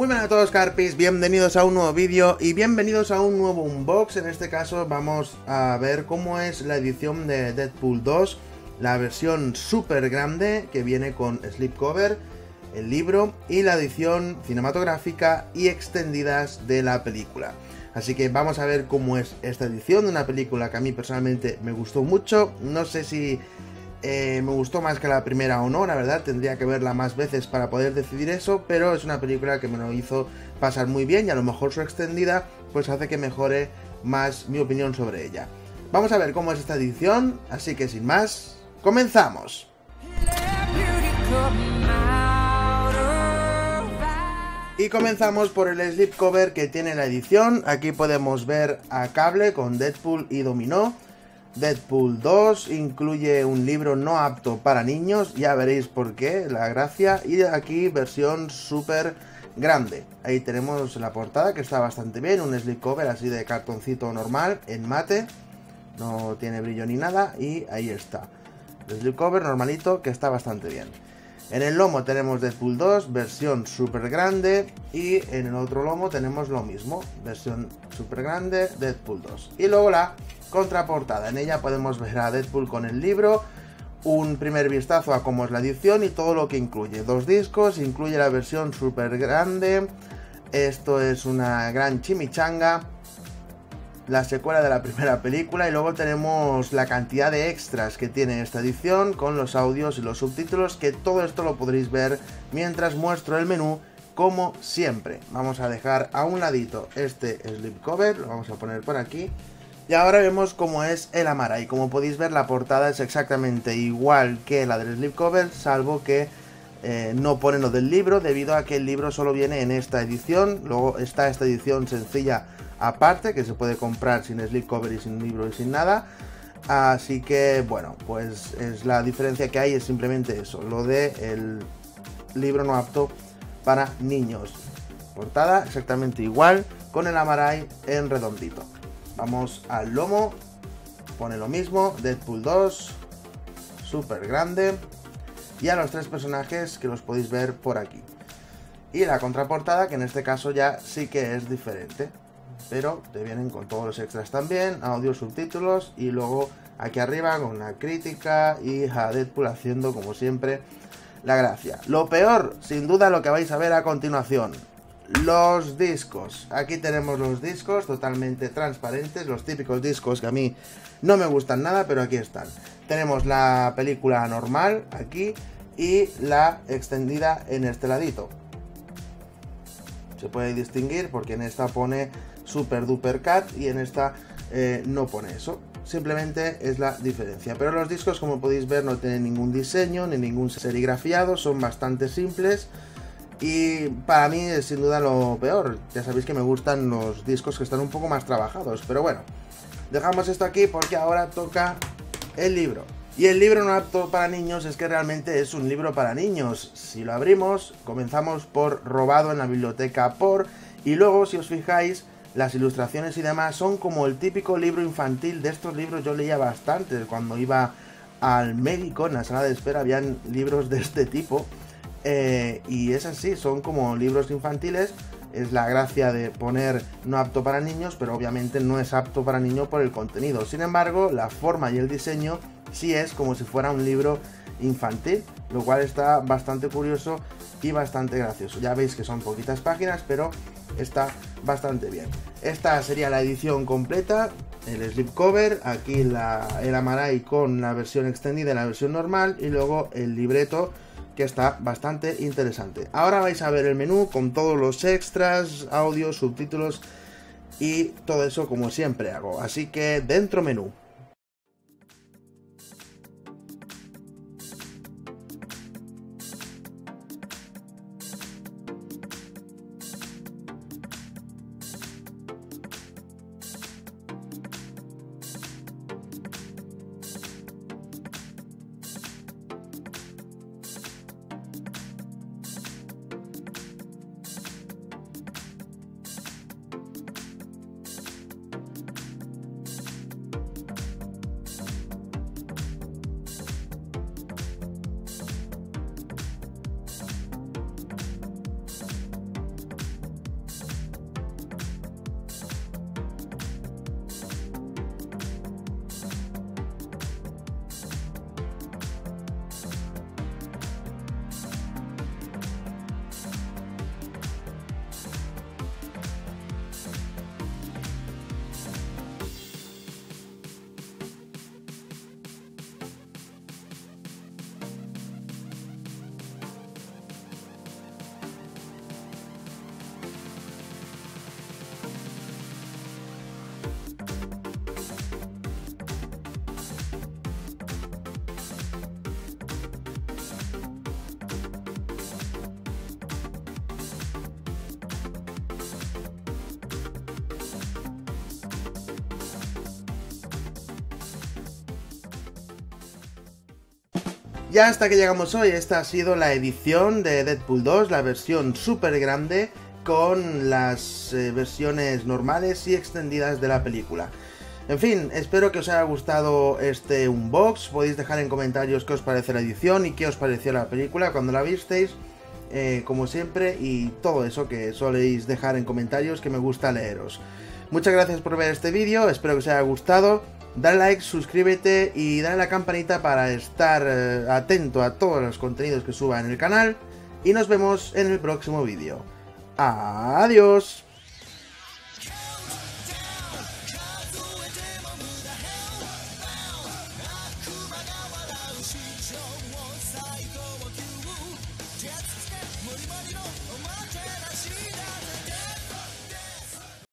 Muy buenas a todos Carpis, bienvenidos a un nuevo vídeo y bienvenidos a un nuevo unbox. En este caso vamos a ver cómo es la edición de Deadpool 2, la versión súper grande que viene con slipcover, el libro y la edición cinematográfica y extendidas de la película. Así que vamos a ver cómo es esta edición de una película que a mí personalmente me gustó mucho. No sé si eh, me gustó más que la primera o no, la verdad, tendría que verla más veces para poder decidir eso, pero es una película que me lo hizo pasar muy bien y a lo mejor su extendida pues hace que mejore más mi opinión sobre ella. Vamos a ver cómo es esta edición, así que sin más, comenzamos. Y comenzamos por el slipcover que tiene la edición. Aquí podemos ver a Cable con Deadpool y Dominó. Deadpool 2 incluye un libro no apto para niños, ya veréis por qué, la gracia. Y aquí versión súper grande. Ahí tenemos la portada que está bastante bien, un slipcover así de cartoncito normal en mate. No tiene brillo ni nada y ahí está. El slipcover normalito que está bastante bien. En el lomo tenemos Deadpool 2, versión súper grande. Y en el otro lomo tenemos lo mismo, versión súper grande, Deadpool 2. Y luego la contraportada. En ella podemos ver a Deadpool con el libro, un primer vistazo a cómo es la edición y todo lo que incluye. Dos discos, incluye la versión súper grande. Esto es una gran chimichanga. La secuela de la primera película y luego tenemos la cantidad de extras que tiene esta edición con los audios y los subtítulos que todo esto lo podréis ver mientras muestro el menú como siempre. Vamos a dejar a un ladito este slipcover, lo vamos a poner por aquí y ahora vemos cómo es el Amara. Y como podéis ver, la portada es exactamente igual que la del slipcover, salvo que eh, no pone lo del libro, debido a que el libro solo viene en esta edición. Luego está esta edición sencilla aparte, que se puede comprar sin slipcover y sin libro y sin nada. Así que, bueno, pues es la diferencia que hay, es simplemente eso, lo de el libro no apto para niños. Portada exactamente igual, con el Amarai en redondito. Vamos al lomo. Pone lo mismo. Deadpool 2. Súper grande. Y a los tres personajes que los podéis ver por aquí. Y la contraportada, que en este caso ya sí que es diferente. Pero te vienen con todos los extras también. Audio, subtítulos. Y luego aquí arriba con una crítica. Y a Deadpool haciendo como siempre la gracia. Lo peor, sin duda, lo que vais a ver a continuación los discos. Aquí tenemos los discos totalmente transparentes, los típicos discos que a mí no me gustan nada, pero aquí están. Tenemos la película normal aquí y la extendida en este ladito. Se puede distinguir porque en esta pone Super Duper Cat y en esta eh, no pone eso. Simplemente es la diferencia. Pero los discos, como podéis ver, no tienen ningún diseño ni ningún serigrafiado, son bastante simples y para mí es sin duda lo peor. Ya sabéis que me gustan los discos que están un poco más trabajados. Pero bueno, dejamos esto aquí porque ahora toca el libro. Y el libro no apto para niños es que realmente es un libro para niños. Si lo abrimos, comenzamos por robado en la biblioteca por... Y luego, si os fijáis, las ilustraciones y demás son como el típico libro infantil. De estos libros yo leía bastante cuando iba al médico en la sala de espera. Habían libros de este tipo. Eh, y es así, son como libros infantiles. Es la gracia de poner no apto para niños, pero obviamente no es apto para niños por el contenido. Sin embargo, la forma y el diseño sí es como si fuera un libro infantil, lo cual está bastante curioso y bastante gracioso. Ya veis que son poquitas páginas, pero está bastante bien. Esta sería la edición completa, el slipcover, aquí la, el Amarai con la versión extendida y la versión normal, y luego el libreto que está bastante interesante. Ahora vais a ver el menú con todos los extras, audios, subtítulos y todo eso como siempre hago. Así que dentro menú. Ya hasta que llegamos hoy, esta ha sido la edición de Deadpool 2, la versión súper grande con las eh, versiones normales y extendidas de la película. En fin, espero que os haya gustado este unbox. Podéis dejar en comentarios qué os parece la edición y qué os pareció la película cuando la visteis. Eh, como siempre, y todo eso que soléis dejar en comentarios que me gusta leeros. Muchas gracias por ver este vídeo, espero que os haya gustado. Dale like, suscríbete y dale a la campanita para estar eh, atento a todos los contenidos que suba en el canal. Y nos vemos en el próximo vídeo. Adiós.